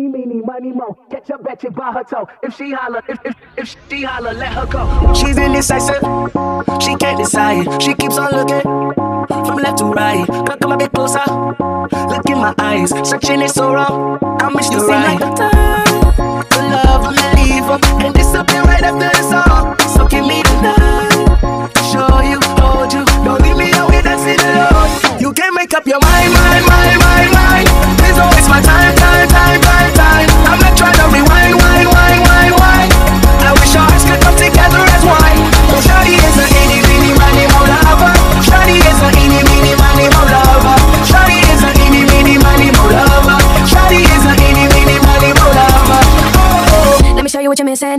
Eeny, meeny, money, mo. Catch your bitch by her toe. If she holler, if, if, if she holler, let her go. She's indecisive. She can't decide. She keeps on looking from left to right. Come a bit closer. Look in my eyes. Searching is so wrong. I miss you, right? Like what you're missing.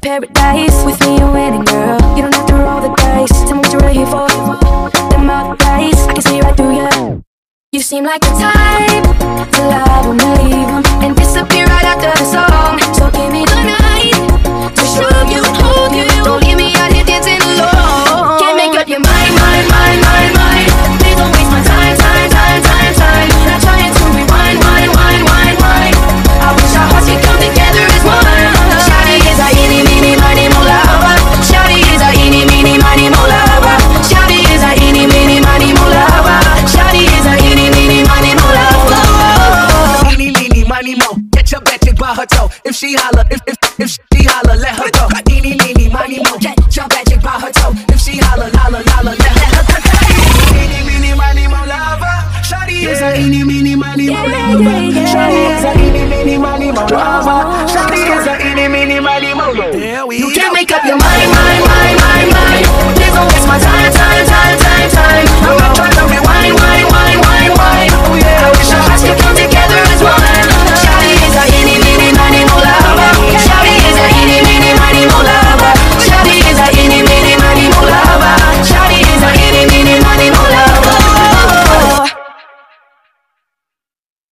Paradise with me, you're winning, girl. You don't have to roll the dice. Tell me what you're here for. The other I can see right through you. You seem like the type. toe. If she holler, if if if she holler, let her go. Eeny, meeny, miny, mo. Jump at chick by her toe. If she holler, holler, holler, let her go. Eeny, meeny, miny, mo, lover. Shawty is a eeny, meeny, miny, mo, lava. Shawty is a eeny, meeny, miny, mo, lover. Shawty is a eeny, meeny, miny, mo, lava. You can't make up your mind, mind, mind, mind, mind. Please don't waste my time.